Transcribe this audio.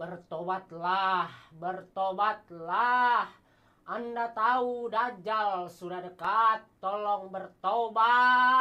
Bertobatlah, bertobatlah. Anda tahu Dajjal sudah dekat, tolong bertobat.